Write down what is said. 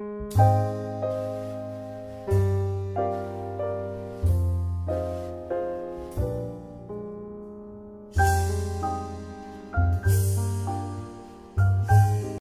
Música